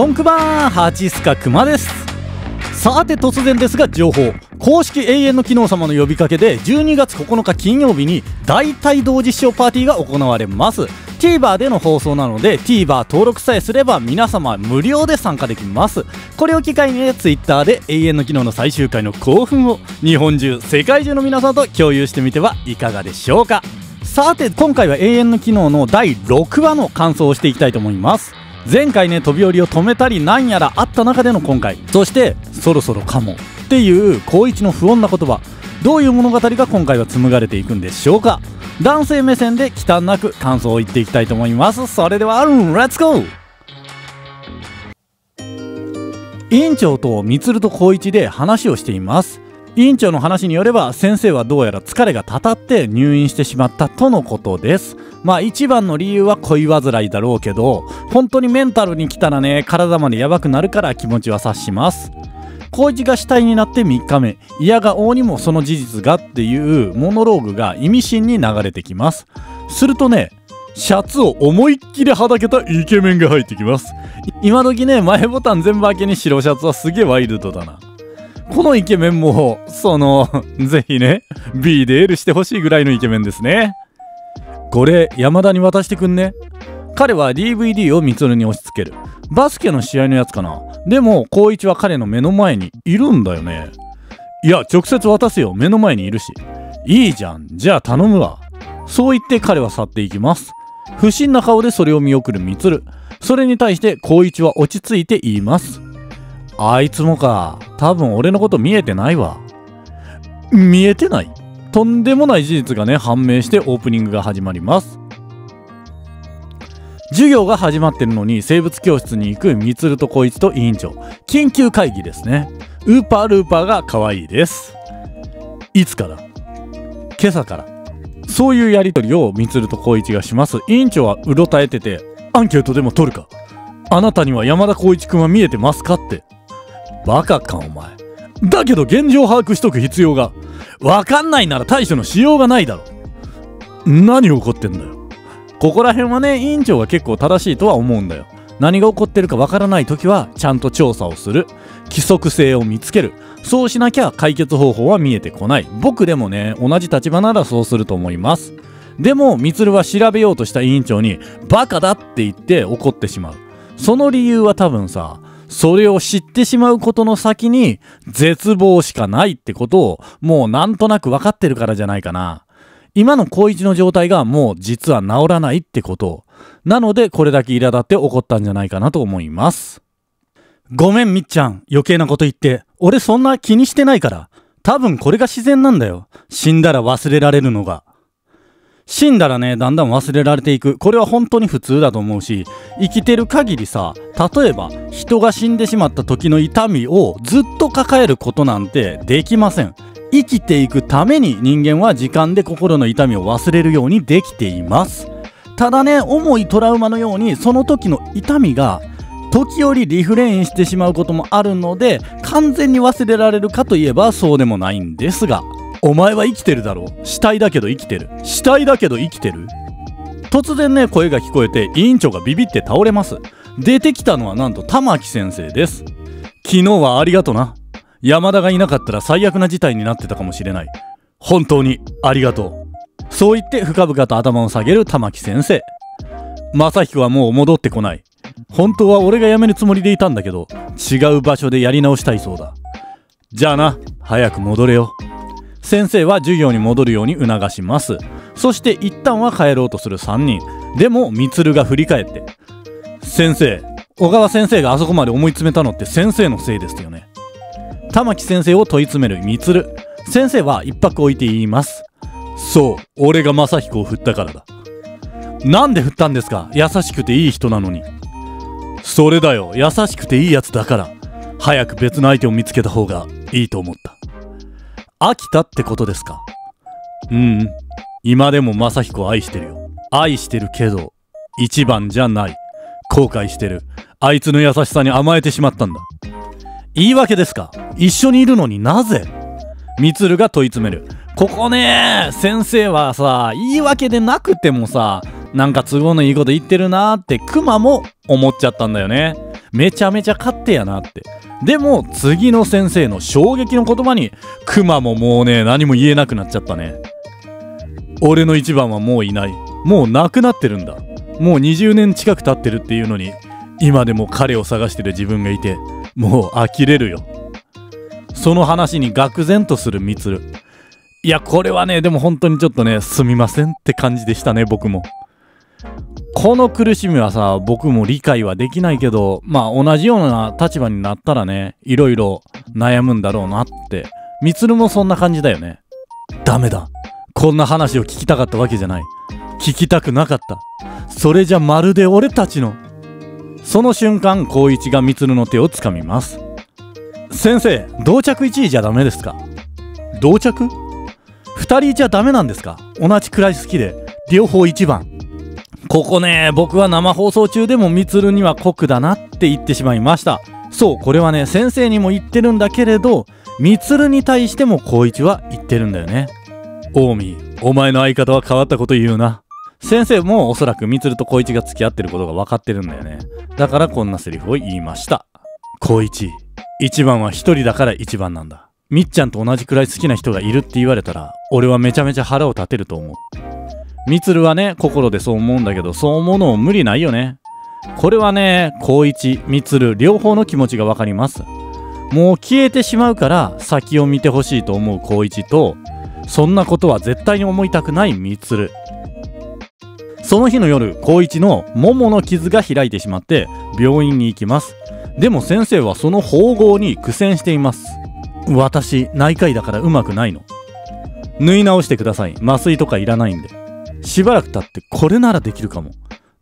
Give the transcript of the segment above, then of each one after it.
コンクバーンハチスカクマです。さて突然ですが情報。公式永遠の機能様の呼びかけで12月9日金曜日に大体同時視聴パーティーが行われます。TVer での放送なので TVer 登録さえすれば皆様無料で参加できます。これを機会に Twitter で永遠の機能の最終回の興奮を日本中世界中の皆さんと共有してみてはいかがでしょうか。さて今回は永遠の機能の第6話の感想をしていきたいと思います。前回ね飛び降りを止めたりなんやらあった中での今回。そしてそろそろかもっていう高一の不穏な言葉。どういう物語が今回は紡がれていくんでしょうか。男性目線で忌憚なく感想を言っていきたいと思います。それではレッツゴー委員長と充と高一で話をしています。委員長の話によれば先生はどうやら疲れがたたって入院してしまったとのことです。まあ一番の理由は恋煩いだろうけど本当にメンタルに来たらね体までやばくなるから気持ちは察します。光一が死体になって3日目嫌が王にもその事実がっていうモノローグが意味深に流れてきます。するとねシャツを思いっきりはだけたイケメンが入ってきます。今時ね前ボタン全部開けに白シャツはすげえワイルドだな。このイケメンもその ぜひね B で L してほしいぐらいのイケメンですね。これ山田に渡してくんね。彼は DVD を充に押し付ける。バスケの試合のやつかな。でも光一は彼の目の前にいるんだよね。いや直接渡すよ。目の前にいるし。いいじゃん。じゃあ頼むわ。そう言って彼は去っていきます。不審な顔でそれを見送る充それに対して光一は落ち着いて言います。あいつもか。多分俺のこと見えてないわ。見えてない。とんでもない事実がね判明してオープニングが始まります。授業が始まってるのに生物教室に行くみつるとこいつと委員長。緊急会議ですね。ウーパールーパーが可愛いです。いつから？今朝から。そういうやりとりをみつるとこいちがします。委員長はうろたえててアンケートでも取るか。あなたには山田光一くんは見えてますかって。バカかお前。だけど現状把握しとく必要が。わかんないなら対処のしようがないだろ。何起こってんだよ。ここら辺はね委員長が結構正しいとは思うんだよ。何が起こってるかわからない時はちゃんと調査をする。規則性を見つける。そうしなきゃ解決方法は見えてこない。僕でもね同じ立場ならそうすると思います。でも充は調べようとした委員長にバカだって言って怒ってしまう。その理由は多分さそれを知ってしまうことの先に絶望しかないってことをもうなんとなく分かってるからじゃないかな。今の高一の状態がもう実は治らないってこと。なのでこれだけ苛立って怒ったんじゃないかなと思います。ごめんみっちゃん。余計なこと言って。俺そんな気にしてないから。多分これが自然なんだよ。死んだら忘れられるのが。死んだらね、だんだん忘れられていく。これは本当に普通だと思うし、生きてる限りさ、例えば人が死んでしまった時の痛みをずっと抱えることなんてできません。生きていくために人間は時間で心の痛みを忘れるようにできています。ただね、重いトラウマのようにその時の痛みが時折リフレインしてしまうこともあるので完全に忘れられるかといえばそうでもないんですがお前は生きてるだろう。死体だけど生きてる。死体だけど生きてる。突然ね声が聞こえて委員長がビビって倒れます。出てきたのはなんと玉木先生です。昨日はありがとな。山田がいなかったら最悪な事態になってたかもしれない。本当にありがとう。そう言って深々と頭を下げる玉木先生。正彦はもう戻ってこない。本当は俺が辞めるつもりでいたんだけど違う場所でやり直したいそうだ。じゃあな早く戻れよ。先生は授業に戻るように促します。そして一旦は帰ろうとする3人。でも充が振り返って先生小川先生があそこまで思い詰めたのって先生のせいですよね。玉木先生を問い詰める充先生は一泊置いて言います。そう俺が正彦を振ったからだ。なんで振ったんですか？優しくていい人なのに。それだよ優しくていいやつだから。早く別の相手を見つけた方がいいと思った。飽きたってことですか？うん、今でも正彦愛してるよ。愛してるけど、一番じゃない。後悔してる。あいつの優しさに甘えてしまったんだ。言い訳ですか？一緒にいるのになぜ？みつるが問い詰める。ここね先生はさ、言い訳でなくてもさ、なんか都合のいいこと言ってるなーってクマも思っちゃったんだよね。めちゃめちゃ勝手やなって。でも、次の先生の衝撃の言葉に、クマももうね、何も言えなくなっちゃったね。俺の一番はもういない。もう亡くなってるんだ。もう20年近く経ってるっていうのに、今でも彼を探してる自分がいて、もう呆れるよ。その話に愕然とするみつる。いや、これはね、でも本当にちょっとね、すみませんって感じでしたね、僕も。この苦しみはさ、僕も理解はできないけど、まあ同じような立場になったらね、いろいろ悩むんだろうなって。みつるもそんな感じだよね。ダメだ。こんな話を聞きたかったわけじゃない。聞きたくなかった。それじゃまるで俺たちの。その瞬間、光一がみつるの手をつかみます。先生、同着1位じゃダメですか？同着 ?2 人じゃダメなんですか？同じくらい好きで、両方1番。ここね、僕は生放送中でもみつるには酷だなって言ってしまいました。そう、これはね、先生にも言ってるんだけれど、みつるに対しても光一は言ってるんだよね。近江、お前の相方は変わったこと言うな。先生もおそらくみつると光一が付き合ってることが分かってるんだよね。だからこんなセリフを言いました。光一、一番は一人だから一番なんだ。みっちゃんと同じくらい好きな人がいるって言われたら、俺はめちゃめちゃ腹を立てると思う。みつるはね、心でそう思うんだけど、そう思うのも無理ないよね。これはね、光一、みつる、両方の気持ちがわかります。もう消えてしまうから先を見てほしいと思う光一と、そんなことは絶対に思いたくないみつる。その日の夜、光一の桃の傷が開いてしまって病院に行きます。でも先生はその縫合に苦戦しています。私、内科医だからうまくないの。縫い直してください。麻酔とかいらないんで。しばらく経ってこれならできるかも。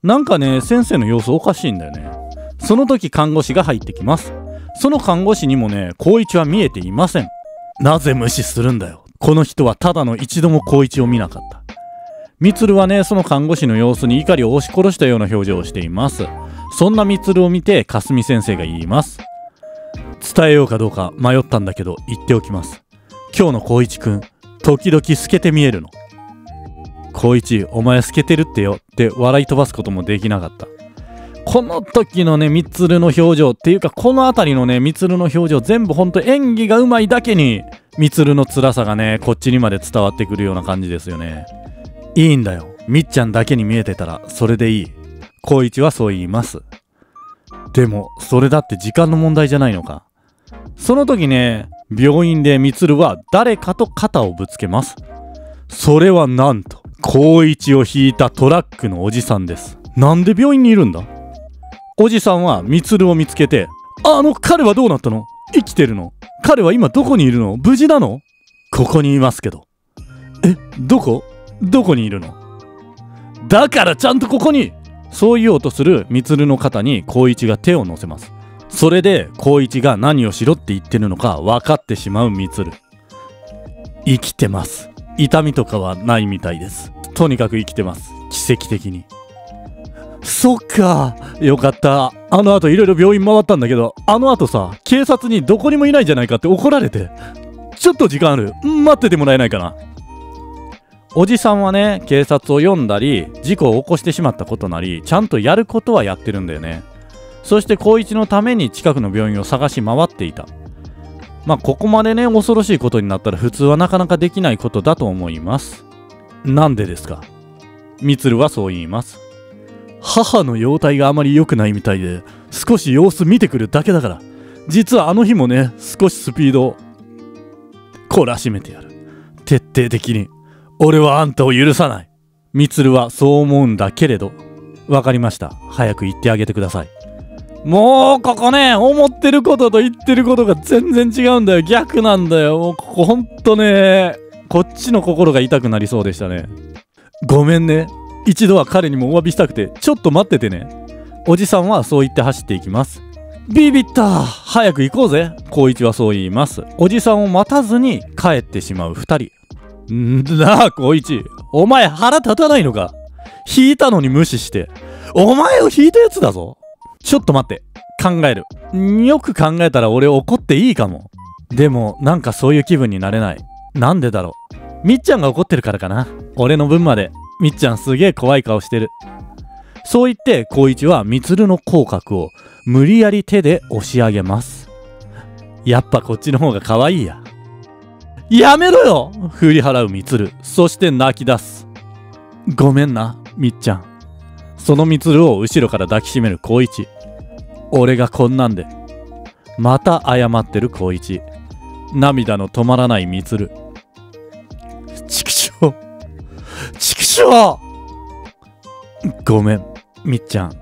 なんかね、先生の様子おかしいんだよね。その時看護師が入ってきます。その看護師にもね、光一は見えていません。なぜ無視するんだよ。この人はただの一度も光一を見なかった。みつるはね、その看護師の様子に怒りを押し殺したような表情をしています。そんなみつるを見て、かすみ先生が言います。伝えようかどうか迷ったんだけど、言っておきます。今日の光一くん、時々透けて見えるの。光一、お前透けてるってよって笑い飛ばすこともできなかった。この時のね、みつるの表情っていうか、この辺りのね、みつるの表情全部ほんと演技がうまいだけに、みつるの辛さがね、こっちにまで伝わってくるような感じですよね。いいんだよ。みっちゃんだけに見えてたら、それでいい。光一はそう言います。でも、それだって時間の問題じゃないのか。その時ね、病院でみつるは誰かと肩をぶつけます。それはなんと、高一を引いたトラックのおじさんです。なんで病院にいるんだ？おじさんはみつるを見つけて、あの彼はどうなったの？生きてるの？彼は今どこにいるの？無事なの？ここにいますけど。え、どこ？どこにいるのだからちゃんとここにそう言おうとするみつるの肩に光一が手を乗せます。それで光一が何をしろって言ってるのか分かってしまうみつる。生きてます。痛みとかはないみたいです。とにかく生きてます。奇跡的に。そっか。よかった。あの後いろいろ病院回ったんだけど、あの後さ、警察にどこにもいないじゃないかって怒られて。ちょっと時間ある。待っててもらえないかな。おじさんはね、警察を呼んだり、事故を起こしてしまったことなり、ちゃんとやることはやってるんだよね。そして高一のために近くの病院を探し回っていた。まあここまでね恐ろしいことになったら普通はなかなかできないことだと思います。なんでですか？みつるはそう言います。母の容体があまり良くないみたいで少し様子見てくるだけだから。実はあの日もね少しスピードを懲らしめてやる。徹底的に。俺はあんたを許さない。みつるはそう思うんだけれど。分かりました。早く言ってあげてください。もうここね、思ってることと言ってることが全然違うんだよ。逆なんだよ。もうここほんとね、こっちの心が痛くなりそうでしたね。ごめんね。一度は彼にもお詫びしたくて、ちょっと待っててね。おじさんはそう言って走っていきます。ビビった早く行こうぜ光一はそう言います。おじさんを待たずに帰ってしまう二人。んだあ、光一。お前腹立たないのか引いたのに無視して。お前を引いたやつだぞちょっと待って。考える。よく考えたら俺怒っていいかも。でも、なんかそういう気分になれない。なんでだろう。みっちゃんが怒ってるからかな。俺の分まで。みっちゃんすげえ怖い顔してる。そう言って光一はみつるの口角を無理やり手で押し上げますやっぱこっちの方が可愛いややめろよ振り払うみつるそして泣き出すごめんなみっちゃんそのみつるを後ろから抱きしめる光一俺がこんなんで。また謝ってる光一。涙の止まらないみつる。畜生畜生ごめんみっちゃん。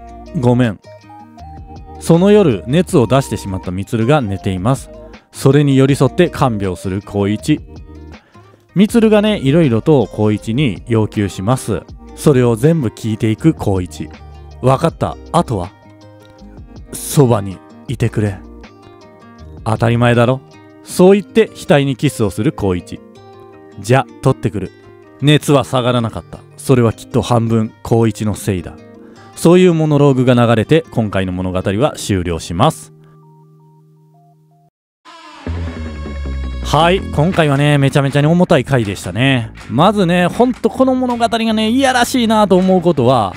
ごめん。その夜熱を出してしまったみつるが寝ています。それに寄り添って看病する光一。みつるがねいろいろと光一に要求します。それを全部聞いていく光一。分かった。あとはそばにいてくれ。当たり前だろ。そう言って額にキスをする光一。じゃ取ってくる。熱は下がらなかった。それはきっと半分光一のせいだ。そういうモノローグが流れて今回の物語は終了します。はい。今回はねめちゃめちゃに重たい回でしたね。まずねほんとこの物語がねいやらしいなと思うことは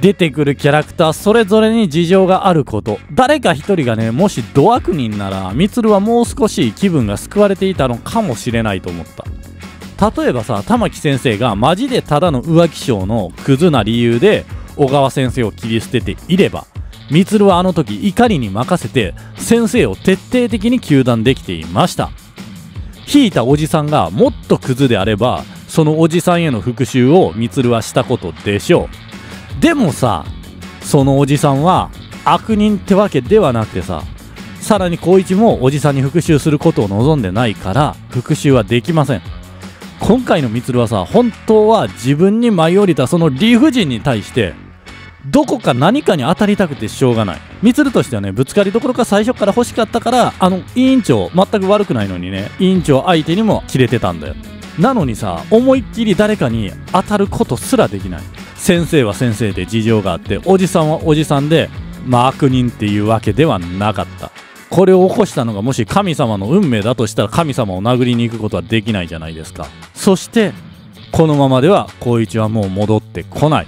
出てくるキャラクターそれぞれに事情があること。誰か一人がねもしド悪人ならみつるはもう少し気分が救われていたのかもしれないと思った。例えばさ玉木先生がマジでただの浮気症のクズな理由で小川先生を切り捨てていればみつるはあの時怒りに任せて先生を徹底的に糾弾できていました。引いたおじさんがもっとクズであればそのおじさんへの復讐をみつるはしたことでしょう。でもさそのおじさんは悪人ってわけではなくてささらに光一もおじさんに復讐することを望んでないから復讐はできません。今回のみつるはさ本当は自分に舞い降りたその理不尽に対してどこか何かに当たりたくてしょうがない。みつるとしてはねぶつかりどころか最初から欲しかったからあの委員長全く悪くないのにね委員長相手にも切れてたんだよ。なのにさ思いっきり誰かに当たることすらできない。先生は先生で事情があっておじさんはおじさんでまあ悪人っていうわけではなかった。これを起こしたのがもし神様の運命だとしたら神様を殴りに行くことはできないじゃないですか。そしてこのままでは光一はもう戻ってこない。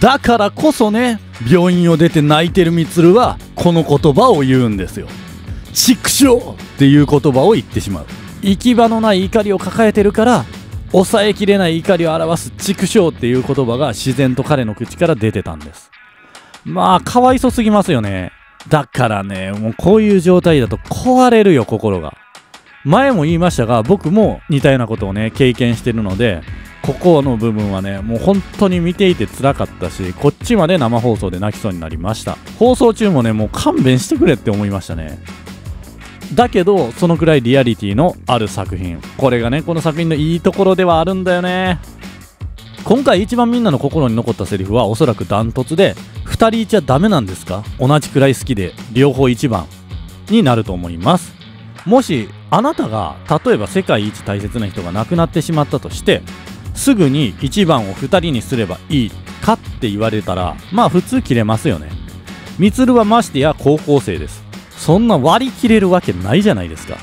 だからこそね病院を出て泣いてるみつるはこの言葉を言うんですよ。畜生っていう言葉を言ってしまう。行き場のない怒りを抱えてるから抑えきれない怒りを表す畜生っていう言葉が自然と彼の口から出てたんです。まあかわいそすぎますよね。だからねもうこういう状態だと壊れるよ心が。前も言いましたが僕も似たようなことをね経験してるのでここの部分はねもう本当に見ていて辛かったしこっちまで生放送で泣きそうになりました。放送中もねもう勘弁してくれって思いましたね。だけどそのくらいリアリティのある作品。これがねこの作品のいいところではあるんだよね。今回一番みんなの心に残ったセリフはおそらくダントツで2人いちゃダメなんですか？同じくらい好きで両方一番になると思います。もしあなたが例えば世界一大切な人が亡くなってしまったとしてすぐに1番を2人にすればいいかって言われたらまあ普通切れますよね。みつるはましてや高校生です。そんな割り切れるわけないじゃないですか。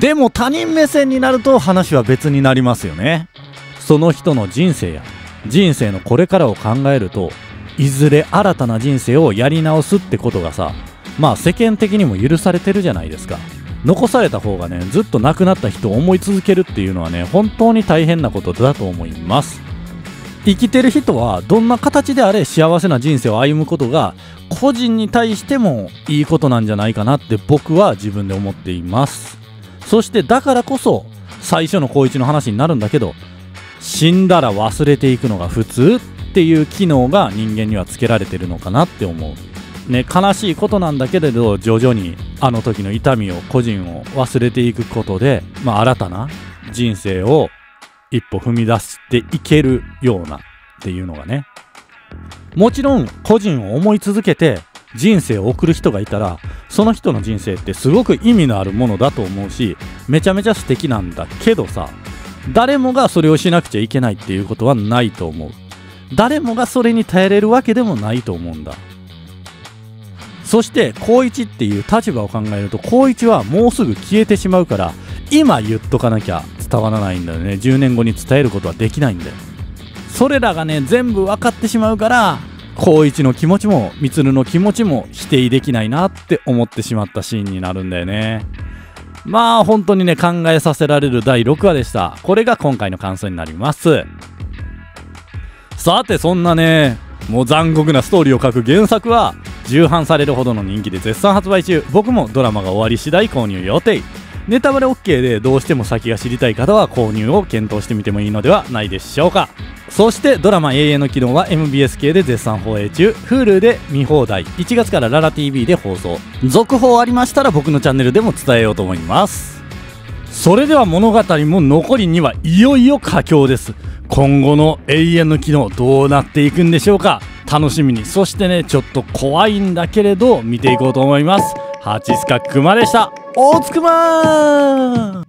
でも他人目線になると話は別になりますよね。その人の人生や人生のこれからを考えるといずれ新たな人生をやり直すってことがさまあ世間的にも許されてるじゃないですか。残された方がねずっと亡くなった人を思い続けるっていうのはね本当に大変なことだと思います。生きてる人はどんな形であれ幸せな人生を歩むことが個人に対してもいいことなんじゃないかなって僕は自分で思っています。そしてだからこそ最初の高一の話になるんだけど死んだら忘れていくのが普通っていう機能が人間にはつけられてるのかなって思う。ね、悲しいことなんだけれど徐々にあの時の痛みを個人を忘れていくことで、まあ、新たな人生を一歩踏み出していけるようなっていうのがね。もちろん個人を思い続けて人生を送る人がいたらその人の人生ってすごく意味のあるものだと思うしめちゃめちゃ素敵なんだけどさ誰もがそれをしなくちゃいけないっていうことはないと思う。誰もがそれに耐えれるわけでもないと思うんだ。そして高一っていう立場を考えると高一はもうすぐ消えてしまうから今言っとかなきゃ伝わらないんだよね。10年後に伝えることはできないんだよ。それらがね全部分かってしまうから光一の気持ちも充の気持ちも否定できないなって思ってしまったシーンになるんだよね。まあ本当にね考えさせられる第6話でした。これが今回の感想になります。さてそんなねもう残酷なストーリーを書く原作は重版されるほどの人気で絶賛発売中。僕もドラマが終わり次第購入予定。ネタバレ OK でどうしても先が知りたい方は購入を検討してみてもいいのではないでしょうか。そしてドラマ「永遠の機能」は MBS 系で絶賛放映中。Hulu で見放題。1月からララ TV で放送。続報ありましたら僕のチャンネルでも伝えようと思います。それでは物語も残りにはいよいよ佳境です。今後の永遠の機能どうなっていくんでしょうか。楽しみに。そしてねちょっと怖いんだけれど見ていこうと思います。ハチスカクマでした。大つくま